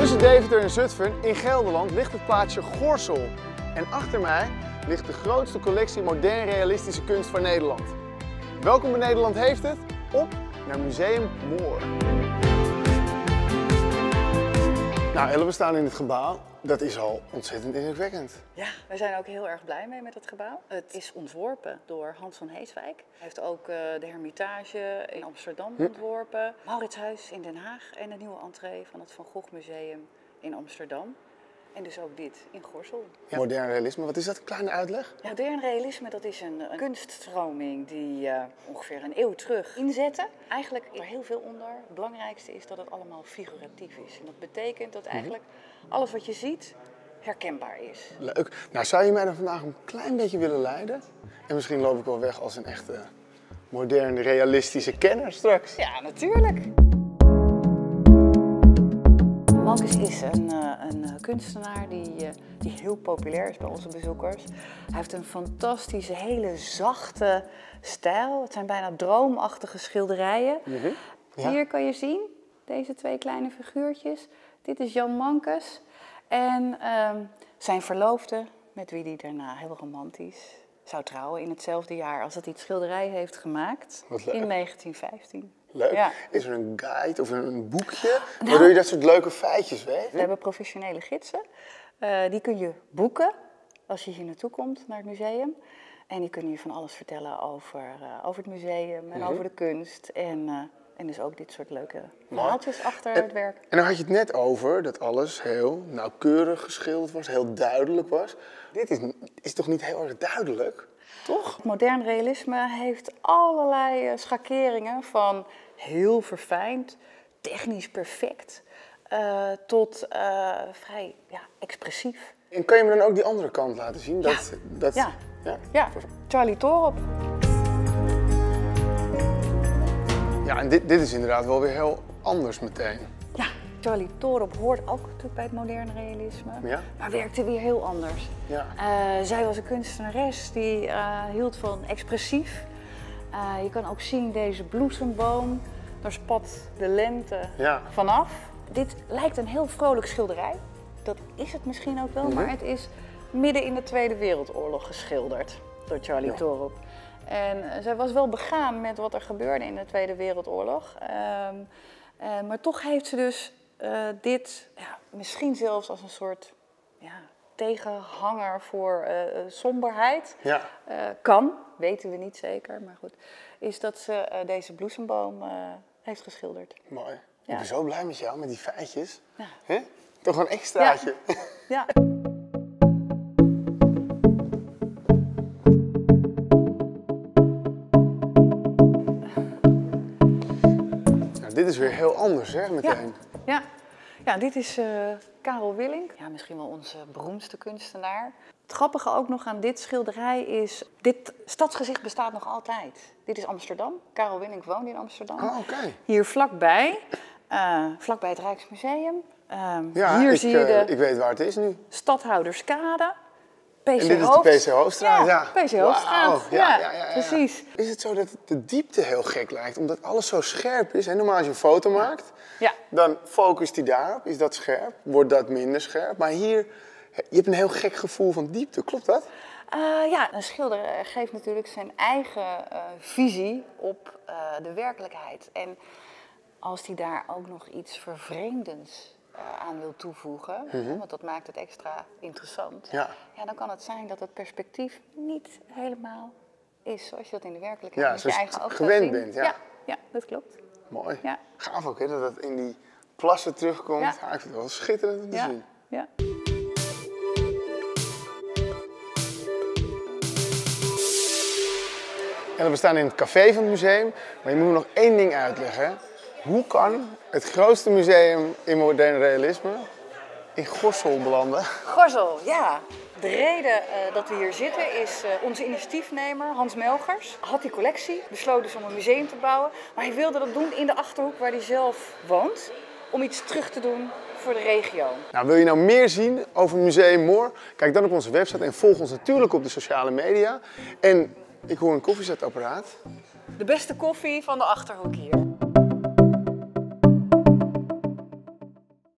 Tussen Deventer en Zutphen in Gelderland ligt het plaatsje Gorsel. En achter mij ligt de grootste collectie modern realistische kunst van Nederland. Welkom in Nederland heeft het? Op naar Museum Moor. Nou, Elle, we staan in het gebouw. Dat is al ontzettend indrukwekkend. Ja, wij zijn ook heel erg blij mee met het gebouw. Het is ontworpen door Hans van Heeswijk. Hij heeft ook uh, de Hermitage in Amsterdam hm. ontworpen, Mauritshuis in Den Haag en de nieuwe entree van het Van Gogh Museum in Amsterdam. En dus ook dit in Gorsel. Ja. Modern realisme, wat is dat? Een kleine uitleg? Ja, modern realisme dat is een, een kunststroming die uh, ongeveer een eeuw terug inzette. Eigenlijk is er heel veel onder. Het belangrijkste is dat het allemaal figuratief is. En dat betekent dat mhm. eigenlijk alles wat je ziet herkenbaar is. Leuk. Nou, zou je mij dan vandaag een klein beetje willen leiden? En misschien loop ik wel weg als een echte moderne realistische kenner straks. Ja, natuurlijk. Malkus is een, eh, een eh, kunstenaar die, eh, die heel populair is bij onze bezoekers. Hij heeft een fantastische, hele zachte stijl. Het zijn bijna droomachtige schilderijen. Mhm. Hier kan je zien, deze twee kleine figuurtjes. Dit is Jan Mankus en ehm, zijn verloofde, met wie hij daarna heel romantisch zou trouwen in hetzelfde jaar als dat hij het schilderij heeft gemaakt in 1915. Leuk. Is er een guide of een boekje nou, waardoor je dat soort leuke feitjes weet? We hebben professionele gidsen. Uh, die kun je boeken als je hier naartoe komt, naar het museum. En die kunnen je van alles vertellen over, uh, over het museum en mhm. over de kunst. En, uh, en dus ook dit soort leuke verhaaltjes achter het werk. En dan had je het net over dat alles heel nauwkeurig geschilderd was, heel duidelijk was. Dit is, is toch niet heel erg duidelijk? Toch? Modern realisme heeft allerlei eh, schakeringen van heel verfijnd, technisch perfect, uh, tot uh, vrij ja, expressief. En kan je me dan ook die andere kant laten zien? Dat, ja. Dat, ja. ja. ja. Charlie Torop. Ja, en dit, dit is inderdaad wel weer heel anders meteen. Ja, Charlie Torop hoort ook natuurlijk bij het moderne realisme, ja? maar werkte weer heel anders. Ja. Uh, zij was een kunstenares die uh, hield van expressief. Uh, je kan ook zien deze bloesemboom, daar spat de lente ja. vanaf. Dit lijkt een heel vrolijk schilderij. Dat is het misschien ook wel, mm -hmm. maar het is midden in de Tweede Wereldoorlog geschilderd door Charlie Torop. En zij was wel begaan met wat er gebeurde in de Tweede Wereldoorlog. Um, uh, maar toch heeft ze dus uh, dit ja, misschien zelfs als een soort ja, tegenhanger voor uh, somberheid. Ja. kan, weten we niet zeker, maar goed. Is dat ze deze bloesemboom heeft geschilderd. Mooi. Ik ben zo blij met jou, met die feitjes. Ja. Toch een extraatje. ja. is weer heel anders, hè, meteen. Ja, ja. dit is uh, Karel Willink. Ja, misschien wel onze beroemdste kunstenaar. Het grappige ook nog aan dit schilderij is, dit stadsgezicht bestaat nog altijd. Dit is Amsterdam. Karel Willink woont in Amsterdam. Oh, oké. Hier vlakbij, uh, vlakbij het Rijksmuseum. Uh, ja, hier ik, zie je de ik weet waar het is nu. Stadhouderskade. PC en dit Hoofd. is de PC Hoofdstraat? Ja, ja. PC Hoofdstraat. Ja, ja, ja, precies. Is het zo dat de diepte heel gek lijkt, omdat alles zo scherp is? En normaal als je een foto maakt, ja. dan focust hij daarop. Is dat scherp? Wordt dat minder scherp? Maar hier, je hebt een heel gek gevoel van diepte. Klopt dat? Uh, ja, een schilder eh, geeft natuurlijk zijn eigen uh, visie op uh, de werkelijkheid. En als hij daar ook nog iets vervreemdends aan wil toevoegen, mm -hmm. want dat maakt het extra interessant, ja. ja. dan kan het zijn dat het perspectief niet helemaal is zoals je dat in de werkelijkheid ja, met je eigen ogen gewend bent. Ja. ja. Ja, dat klopt. Mooi. Ja. Gaaf ook hè, dat dat in die plassen terugkomt. Ja. ik vind het wel schitterend om te zien. Ja. En we staan in het café van het museum, maar je moet me nog één ding uitleggen. Hoe kan het grootste museum in modern realisme in Gorsel belanden? Gorsel, ja. De reden uh, dat we hier zitten is uh, onze initiatiefnemer Hans Melgers had die collectie, besloot dus om een museum te bouwen. Maar hij wilde dat doen in de Achterhoek waar hij zelf woont, om iets terug te doen voor de regio. Nou, wil je nou meer zien over Museum Moor? Kijk dan op onze website en volg ons natuurlijk op de sociale media. En ik hoor een koffiezetapparaat. De beste koffie van de Achterhoek hier.